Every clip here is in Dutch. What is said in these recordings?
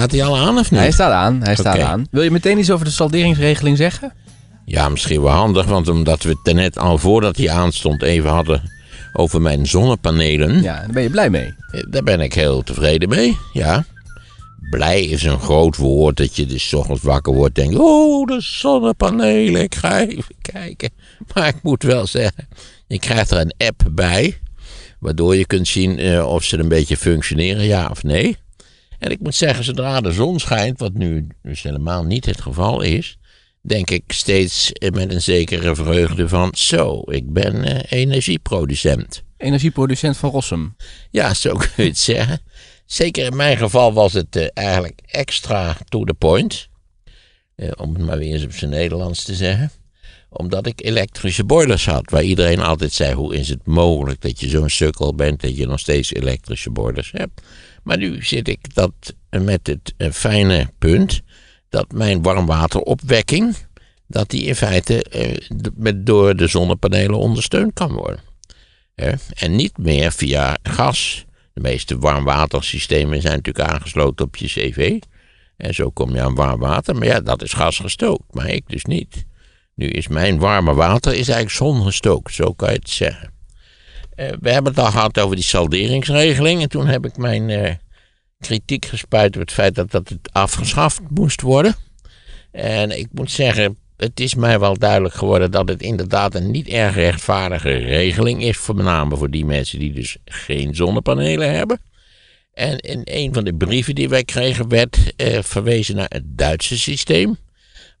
Staat hij al aan of niet? Hij staat aan, hij staat aan. Wil je meteen iets over de salderingsregeling zeggen? Ja, misschien wel handig, want omdat we het net al voordat hij aanstond even hadden over mijn zonnepanelen. Ja, daar ben je blij mee. Eh, Daar ben ik heel tevreden mee, ja. Blij is een groot woord dat je dus ochtends wakker wordt en denkt... Oh, de zonnepanelen, ik ga even kijken. Maar ik moet wel zeggen, je krijgt er een app bij... waardoor je kunt zien eh, of ze een beetje functioneren, ja of nee. En ik moet zeggen, zodra de zon schijnt, wat nu dus helemaal niet het geval is... denk ik steeds met een zekere vreugde van... zo, ik ben eh, energieproducent. Energieproducent van Rossum. Ja, zo kun je het zeggen. Zeker in mijn geval was het eh, eigenlijk extra to the point. Eh, om het maar weer eens op zijn Nederlands te zeggen. Omdat ik elektrische boilers had. Waar iedereen altijd zei: hoe is het mogelijk dat je zo'n sukkel bent. dat je nog steeds elektrische boilers hebt. Maar nu zit ik dat eh, met het eh, fijne punt. dat mijn warmwateropwekking. dat die in feite eh, met, door de zonnepanelen ondersteund kan worden. En niet meer via gas. De meeste warmwatersystemen zijn natuurlijk aangesloten op je cv. En zo kom je aan warm water. Maar ja, dat is gasgestookt. Maar ik dus niet. Nu is mijn warme water is eigenlijk zongestookt. Zo kan je het zeggen. Eh, we hebben het al gehad over die salderingsregeling. En toen heb ik mijn eh, kritiek gespuit op het feit dat dat het afgeschaft moest worden. En ik moet zeggen, het is mij wel duidelijk geworden dat het inderdaad een niet erg rechtvaardige regeling is. Met name voor die mensen die dus geen zonnepanelen hebben. En in een van de brieven die wij kregen werd eh, verwezen naar het Duitse systeem.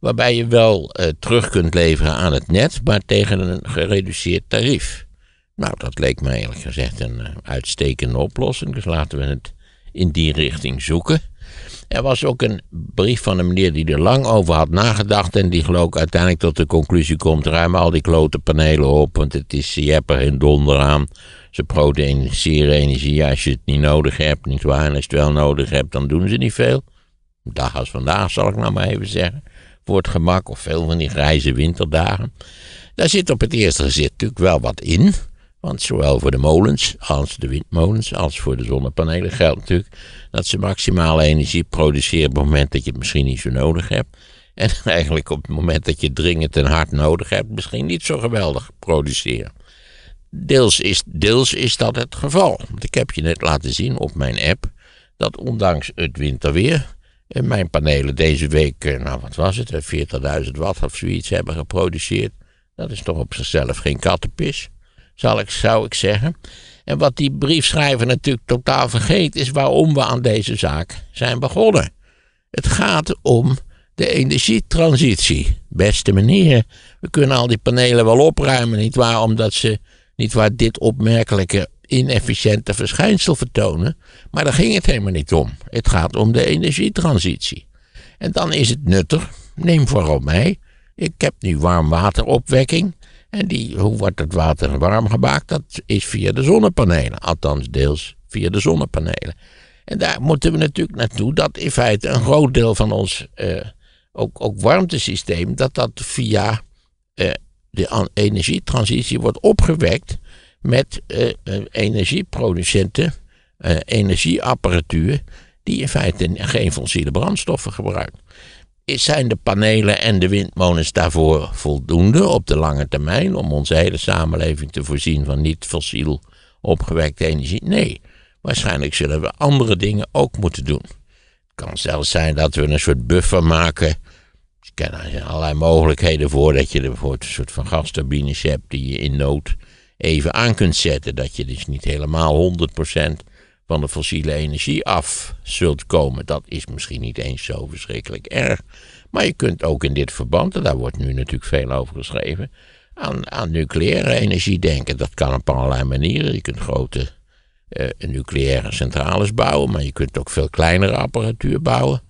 Waarbij je wel terug kunt leveren aan het net, maar tegen een gereduceerd tarief. Nou, dat leek me eerlijk gezegd een eh, uitstekende oplossing. Dus laten we het in die richting zoeken. Er was ook een brief van een meneer die er lang over had nagedacht. En die geloof ik uiteindelijk tot de conclusie komt: ruim al die klote panelen op. Want het is, je hebt er geen donder aan. Ze produceren energie als je het niet nodig hebt. Niet waar. En als je het wel nodig hebt, dan doen ze niet veel. Dag als vandaag, zal ik nou maar even zeggen. Voor het gemak, of veel van die grijze winterdagen. Daar zit op het eerste gezicht natuurlijk wel wat in. Want zowel voor de molens als de windmolens als voor de zonnepanelen geldt natuurlijk dat ze maximale energie produceren op het moment dat je het misschien niet zo nodig hebt. En eigenlijk op het moment dat je het dringend en hard nodig hebt, misschien niet zo geweldig produceren. Deels is, deels is dat het geval. Want ik heb je net laten zien op mijn app dat ondanks het winterweer eh, mijn panelen deze week, eh, nou wat was het, eh, 40.000 watt of zoiets hebben geproduceerd. Dat is toch op zichzelf geen kattenpis, zal ik, zou ik zeggen. En wat die briefschrijver natuurlijk totaal vergeet, is waarom we aan deze zaak zijn begonnen. Het gaat om de energietransitie. Beste meneer, we kunnen al die panelen wel opruimen, nietwaar? Omdat ze, nietwaar, dit opmerkelijke inefficiënte verschijnsel vertonen. Maar daar ging het helemaal niet om. Het gaat om de energietransitie. En dan is het nuttig, neem vooral mij. Ik heb nu warmwateropwekking. En die, hoe wordt het water warm gemaakt? Dat is via de zonnepanelen. Althans, deels via de zonnepanelen. En daar moeten we natuurlijk naartoe dat in feite een groot deel van ons eh, ook, ook warmtesysteem, dat dat via eh, de an- energietransitie wordt opgewekt met eh, eh, energieproducenten, eh, energieapparatuur, die in feite geen fossiele brandstoffen gebruikt. Zijn de panelen en de windmolens daarvoor voldoende op de lange termijn om onze hele samenleving te voorzien van niet fossiel opgewekte energie? Nee. Waarschijnlijk zullen we andere dingen ook moeten doen. Het kan zelfs zijn dat we een soort buffer maken. Er kennen allerlei mogelijkheden voor dat je er bijvoorbeeld een soort van gasturbines hebt die je in nood even aan kunt zetten. Dat je dus niet helemaal 100% van de fossiele energie af zult komen. Dat is misschien niet eens zo verschrikkelijk erg. Maar je kunt ook in dit verband, en daar wordt nu natuurlijk veel over geschreven, aan, nucleaire energie denken. Dat kan op allerlei manieren. Je kunt grote eh, nucleaire centrales bouwen, maar je kunt ook veel kleinere apparatuur bouwen.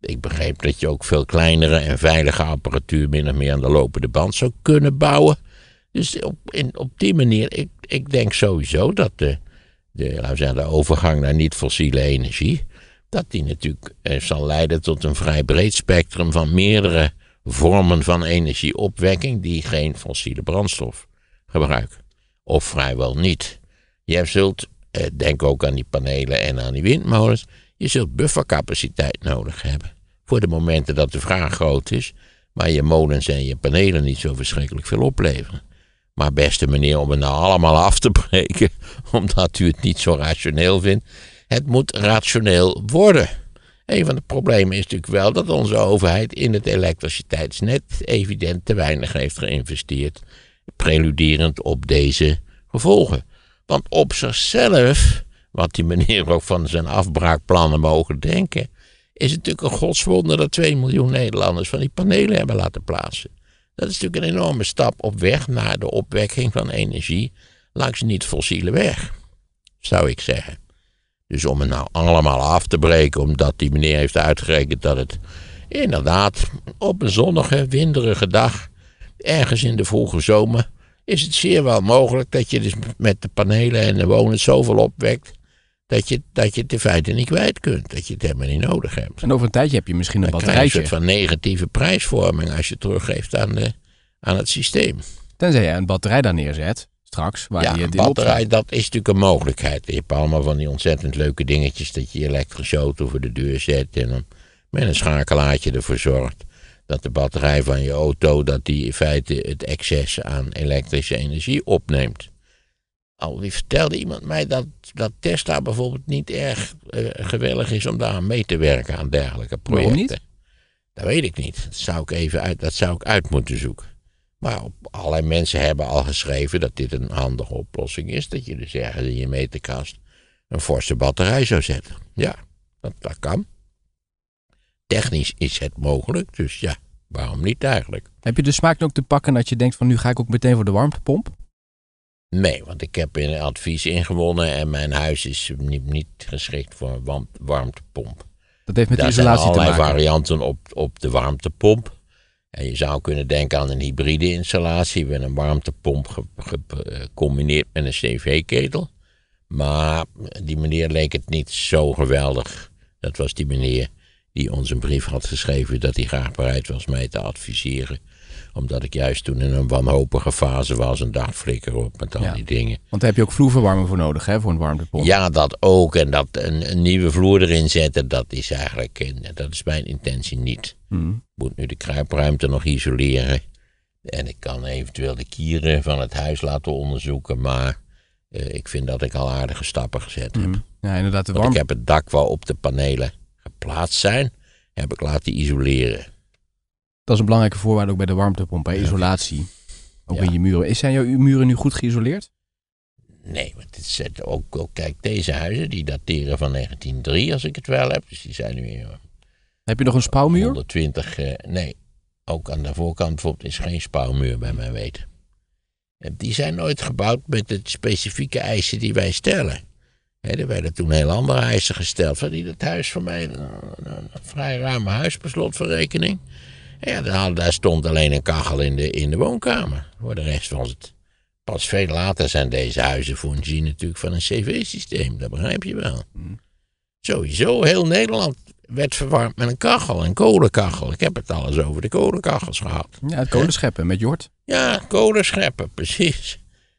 Ik begreep dat je ook veel kleinere en veilige apparatuur min of meer aan de lopende band zou kunnen bouwen. Dus op, in, op die manier, ik, ik denk sowieso dat de, de, overgang naar niet-fossiele energie, dat die natuurlijk eh, zal leiden tot een vrij breed spectrum van meerdere vormen van energieopwekking die geen fossiele brandstof gebruiken. Of vrijwel niet. Je zult, eh, denk ook aan die panelen en aan die windmolens, Je zult buffercapaciteit nodig hebben. Voor de momenten dat de vraag groot is, maar je molens en je panelen niet zo verschrikkelijk veel opleveren. Maar beste meneer, om het nou allemaal af te breken, omdat u het niet zo rationeel vindt, het moet rationeel worden. Een van de problemen is natuurlijk wel dat onze overheid in het elektriciteitsnet evident te weinig heeft geïnvesteerd, preluderend op deze gevolgen. Want op zichzelf, wat die meneer ook van zijn afbraakplannen mogen denken, is het natuurlijk een godswonder dat 2 miljoen Nederlanders van die panelen hebben laten plaatsen. Dat is natuurlijk een enorme stap op weg naar de opwekking van energie langs niet-fossiele weg, zou ik zeggen. Dus om het nou allemaal af te breken, omdat die meneer heeft uitgerekend dat het inderdaad op een zonnige, winderige dag, ergens in de vroege zomer, is het zeer wel mogelijk dat je dus met de panelen en de wonen zoveel opwekt, dat je, dat je het in feite niet kwijt kunt. Dat je het helemaal niet nodig hebt. En over een tijdje heb je misschien een Dan krijg je een batterijtje. soort van negatieve prijsvorming als je teruggeeft aan, de, aan het systeem. Tenzij je een batterij daar neerzet, straks, waar ja, je een batterij, dat is natuurlijk een mogelijkheid. Je hebt allemaal van die ontzettend leuke dingetjes dat je je elektrische auto voor de deur zet en dan met een schakelaartje ervoor zorgt dat de batterij van je auto, dat die in feite het excess aan elektrische energie opneemt. Al die vertelde iemand mij dat, dat Tesla bijvoorbeeld niet erg eh, gewillig is om daar aan mee te werken aan dergelijke Waarom projecten. niet? Dat weet ik niet. Dat zou ik even uit, dat zou ik uit moeten zoeken. Maar allerlei mensen hebben al geschreven dat dit een handige oplossing is. Dat je dus ergens in je meterkast een forse batterij zou zetten. Ja, dat, dat kan. Technisch is het mogelijk, dus ja, waarom niet eigenlijk? Heb je de smaak ook te pakken dat je denkt van nu ga ik ook meteen voor de warmtepomp? Nee, want ik heb een advies ingewonnen en mijn huis is niet, niet geschikt voor een warm- warmtepomp. Dat heeft met Daar zijn isolatie te allerlei maken. varianten op, op de warmtepomp. En je zou kunnen denken aan een hybride installatie met een warmtepomp ge- ge- gecombineerd met een cv-ketel. Maar die meneer leek het niet zo geweldig. Dat was die meneer die ons een brief had geschreven dat hij graag bereid was mij te adviseren. Omdat ik juist toen in een wanhopige fase was, een dagflikker op met al Ja. die dingen. Want daar heb je ook vloerverwarming voor nodig, hè, voor een warmtepomp. Ja, dat ook. En dat een, een nieuwe vloer erin zetten, dat is eigenlijk dat is mijn intentie niet. Mhm. Ik moet nu de kruipruimte nog isoleren. En ik kan eventueel de kieren van het huis laten onderzoeken. Maar eh, ik vind dat ik al aardige stappen gezet heb. Mhm. Ja, inderdaad, de Want warm... ik heb het dak waarop de panelen geplaatst zijn, heb ik laten isoleren. Dat is een belangrijke voorwaarde ook bij de warmtepomp, hè, isolatie. Ook in je muren. Is- Zijn jouw muren nu goed geïsoleerd? Nee, want het zet ook, ook, kijk, deze huizen die dateren van 1903 als ik het wel heb. Dus die zijn nu eh, Heb je nog een spouwmuur? 120, eh, nee, ook aan de voorkant bijvoorbeeld is geen spouwmuur bij mijn weten. En die zijn nooit gebouwd met de specifieke eisen die wij stellen. Er werden toen heel andere eisen gesteld. Van die het huis van mij, een, een- een vrij ruime huis ja, daar, stond alleen een kachel in de, in de woonkamer. Voor de rest was het. Pas veel later zijn deze huizen voorzien natuurlijk van een cv-systeem. Dat begrijp je wel. Sowieso, heel Nederland werd verwarmd met een kachel, een kolenkachel. Ik heb het alles over de kolenkachels gehad. Ja, het kolenscheppen met Jort. Ja, kolenscheppen, precies.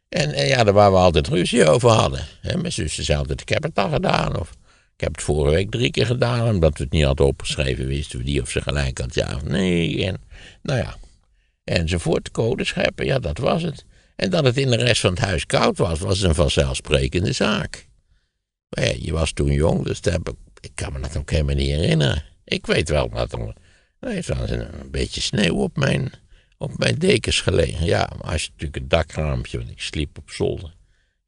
En, en ja, daar waar we altijd ruzie over hadden. Hè, mijn zuster zei altijd, ik heb het al gedaan. Of ik heb het vorige week drie keer gedaan. Omdat we het niet hadden opgeschreven, wisten we die of ze gelijk had, ja of nee. En nou ja, enzovoort. Kolenscheppen, ja, dat was het. En dat het in de rest van het huis koud was, was een vanzelfsprekende zaak. Ja, je was toen jong, dus ik, kan me dat ook helemaal niet herinneren. Ik weet wel dat er, er een beetje sneeuw op mijn, op mijn dekens gelegen. Ja, maar als je natuurlijk het dakraampje, want ik sliep op zolder,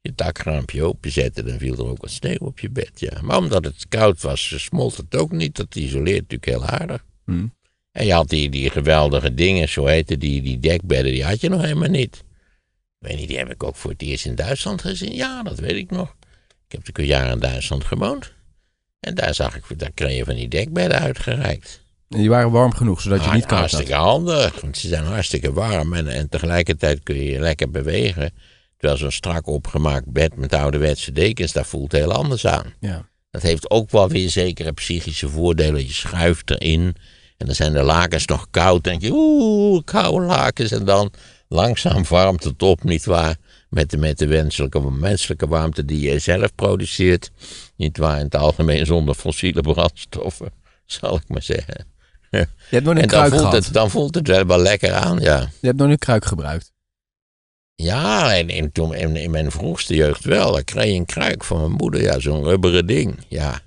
je dakraampje openzette, dan viel er ook wat sneeuw op je bed. Ja. Maar omdat het koud was, smolt het ook niet. Dat isoleert natuurlijk heel aardig. Hm. En je had die, die geweldige dingen, zo heette die, die dekbedden, die had je nog helemaal niet. Ik weet niet, die heb ik ook voor het eerst in Duitsland gezien. Ja, dat weet ik nog. Ik heb natuurlijk een jaar in Duitsland gewoond. En daar zag ik, daar kreeg je van die dekbedden uitgereikt. En die waren warm genoeg, zodat je Ah, niet koud had. hartstikke handig, want ze zijn hartstikke warm. En, en tegelijkertijd kun je je lekker bewegen. Terwijl zo'n strak opgemaakt bed met ouderwetse dekens, dat voelt heel anders aan. Ja. Dat heeft ook wel weer zekere psychische voordelen. Je schuift erin en dan zijn de lakens nog koud. En denk je, oeh, koude lakens. En dan langzaam warmt het op, nietwaar? met de, met de wenselijke, menselijke warmte die je zelf produceert. Niet waar in het algemeen zonder fossiele brandstoffen, zal ik maar zeggen. Je hebt nooit een En dan kruik voelt, gehad. het, dan voelt het wel, lekker aan, ja. Je hebt nooit een kruik gebruikt. Ja, en in, toen, in, in mijn vroegste jeugd wel. Ik kreeg een kruik van mijn moeder, ja, zo'n rubberen ding, ja.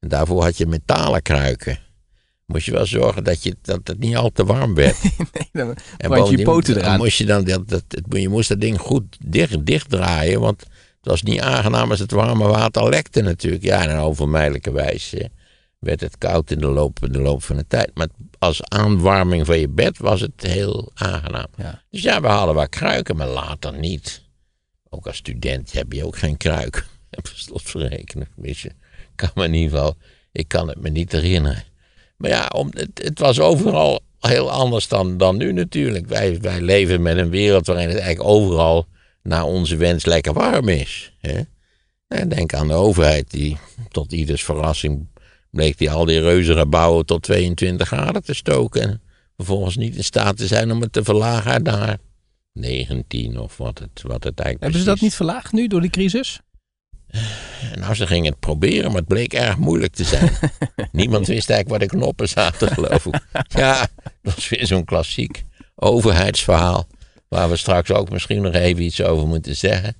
En daarvoor had je metalen kruiken. Moest je wel zorgen dat, je, dat het niet al te warm werd. Nee, dan En je je poten eraan. Moest je, dan, dat, dat, het- je moest dat ding goed dicht, dicht draaien, want het was niet aangenaam als het warme water lekte natuurlijk. Ja, en een onvermijdelijke wijze werd het koud in de loop, in de loop van de tijd. Maar als aanwarming van je bed was het heel aangenaam. Ja. Dus ja, we hadden wel kruiken, maar later niet. Ook als student heb je ook geen kruik. Per slot van rekening, weet je. Kan me in ieder geval, ik kan het me niet herinneren. Maar ja, om, het, het was overal heel anders dan, dan nu natuurlijk. Wij, wij leven met een wereld waarin het eigenlijk overal naar onze wens lekker warm is. Hè? En denk aan de overheid die tot ieders verrassing bleek die al die reuze bouwen tot 22 graden te stoken. En vervolgens niet in staat te zijn om het te verlagen naar 19 of wat het, wat het eigenlijk Hebben ze dat niet verlaagd nu door die crisis? Nou, ze gingen het proberen, maar het bleek erg moeilijk te zijn. Niemand wist eigenlijk waar de knoppen zaten, geloof ik. Ja, dat is weer zo'n klassiek overheidsverhaal. Waar we straks ook misschien nog even iets over moeten zeggen.